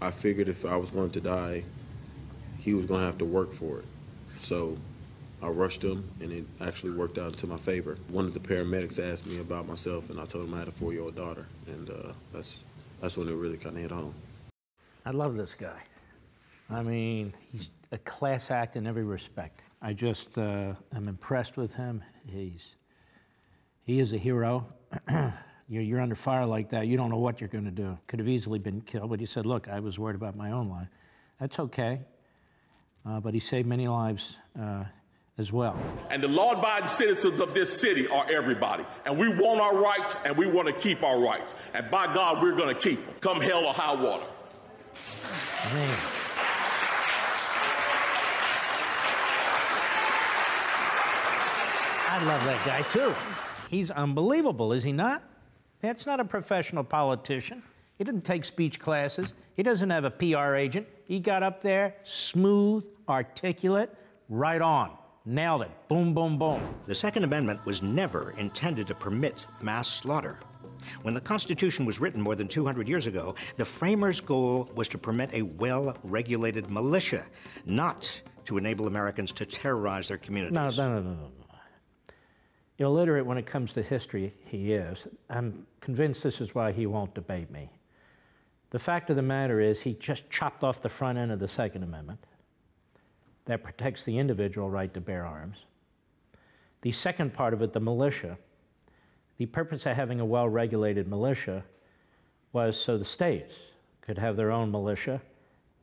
I figured if I was going to die, he was going to have to work for it. So I rushed him, and it actually worked out to my favor. One of the paramedics asked me about myself, and I told him I had a four-year-old daughter, and uh, that's that's when it really kind of hit home. I love this guy. I mean, he's a class act in every respect. I just uh, am impressed with him. He's he is a hero. you're, you're under fire like that. You don't know what you're going to do. Could have easily been killed, but he said, "Look, I was worried about my own life. That's okay." Uh, but he saved many lives uh, as well. And the law abiding citizens of this city are everybody. And we want our rights and we want to keep our rights. And by God, we're going to keep them, come hell or high water. Man. I love that guy too. He's unbelievable, is he not? That's not a professional politician. He didn't take speech classes. He doesn't have a PR agent. He got up there, smooth, articulate, right on. Nailed it. Boom, boom, boom. The Second Amendment was never intended to permit mass slaughter. When the Constitution was written more than 200 years ago, the framers' goal was to permit a well regulated militia, not to enable Americans to terrorize their communities. No, no, no, no, no. Illiterate when it comes to history, he is. I'm convinced this is why he won't debate me. The fact of the matter is, he just chopped off the front end of the Second Amendment that protects the individual right to bear arms. The second part of it, the militia, the purpose of having a well regulated militia was so the states could have their own militia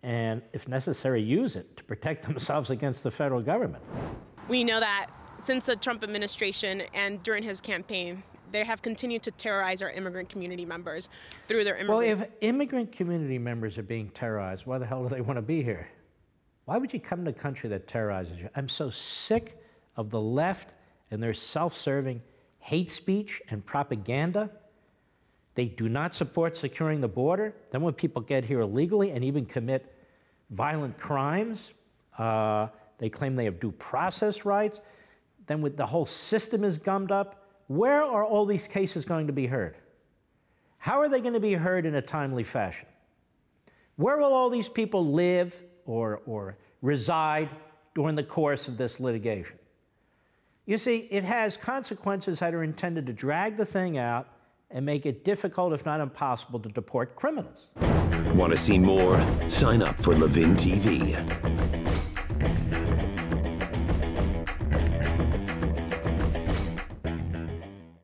and, if necessary, use it to protect themselves against the federal government. We know that since the Trump administration and during his campaign, they have continued to terrorize our immigrant community members through their immigrant. Well, if immigrant community members are being terrorized, why the hell do they want to be here? Why would you come to a country that terrorizes you? I'm so sick of the left and their self serving hate speech and propaganda. They do not support securing the border. Then, when people get here illegally and even commit violent crimes, uh, they claim they have due process rights. Then, with the whole system is gummed up, where are all these cases going to be heard? How are they going to be heard in a timely fashion? Where will all these people live or, or reside during the course of this litigation. You see, it has consequences that are intended to drag the thing out and make it difficult, if not impossible, to deport criminals. Want to see more? Sign up for Levin TV.